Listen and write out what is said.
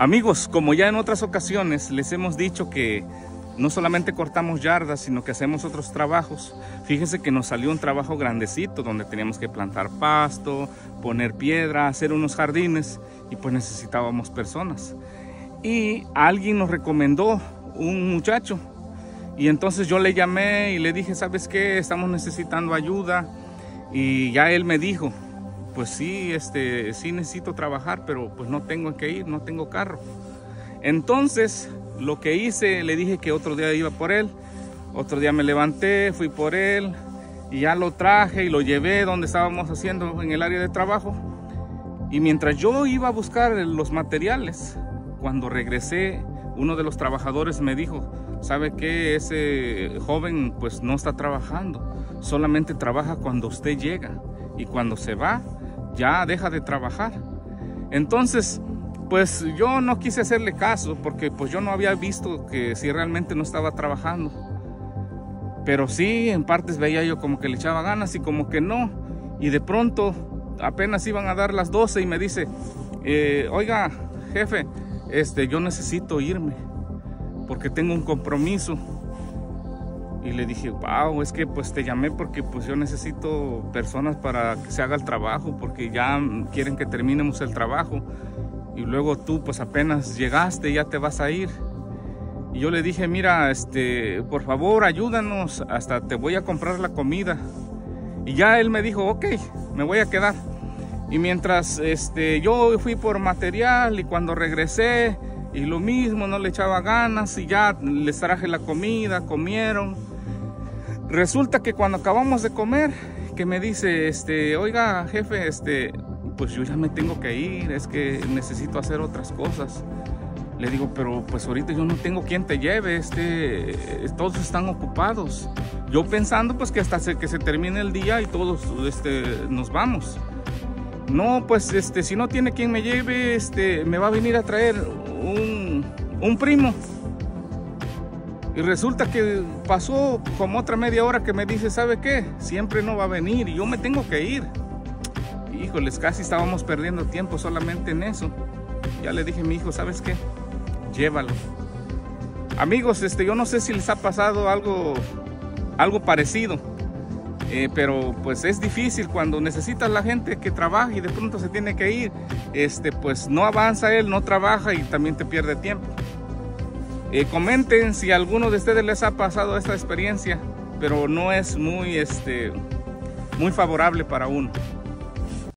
Amigos, como ya en otras ocasiones les hemos dicho que no solamente cortamos yardas, sino que hacemos otros trabajos. Fíjense que nos salió un trabajo grandecito donde teníamos que plantar pasto, poner piedra, hacer unos jardines y pues necesitábamos personas. Y alguien nos recomendó un muchacho y entonces yo le llamé y le dije, ¿sabes qué? Estamos necesitando ayuda y ya él me dijo, pues sí, este, sí necesito trabajar, pero pues no tengo que ir, no tengo carro. Entonces, lo que hice, le dije que otro día iba por él. Otro día me levanté, fui por él y ya lo traje y lo llevé donde estábamos haciendo en el área de trabajo. Y mientras yo iba a buscar los materiales, cuando regresé, uno de los trabajadores me dijo, ¿sabe que Ese joven pues no está trabajando, solamente trabaja cuando usted llega y cuando se va, ya deja de trabajar. Entonces, pues yo no quise hacerle caso porque pues yo no había visto que si realmente no estaba trabajando. Pero sí, en partes veía yo como que le echaba ganas y como que no. Y de pronto apenas iban a dar las 12 y me dice, eh, oiga, jefe, este, yo necesito irme porque tengo un compromiso. Y le dije, wow, es que pues te llamé porque pues yo necesito personas para que se haga el trabajo, porque ya quieren que terminemos el trabajo. Y luego tú pues apenas llegaste, ya te vas a ir. Y yo le dije, mira, este, por favor ayúdanos, hasta te voy a comprar la comida. Y ya él me dijo, ok, me voy a quedar. Y mientras este, yo fui por material y cuando regresé, y lo mismo, no le echaba ganas y ya les traje la comida, comieron. Resulta que cuando acabamos de comer, que me dice, este, oiga jefe, este, pues yo ya me tengo que ir, es que necesito hacer otras cosas. Le digo, pero pues ahorita yo no tengo quien te lleve, este, todos están ocupados. Yo pensando pues que hasta que se termine el día y todos este, nos vamos. No, pues este, si no tiene quien me lleve, este, me va a venir a traer un, un primo. Y resulta que pasó como otra media hora que me dice, ¿sabe qué? Siempre no va a venir y yo me tengo que ir. Híjoles, casi estábamos perdiendo tiempo solamente en eso. Ya le dije a mi hijo, ¿sabes qué? Llévalo. Amigos, este, yo no sé si les ha pasado algo, algo parecido. Eh, pero pues es difícil cuando necesitas la gente que trabaje y de pronto se tiene que ir, este, pues no avanza él, no trabaja y también te pierde tiempo. Eh, comenten si a alguno de ustedes les ha pasado esta experiencia, pero no es muy, este, muy favorable para uno.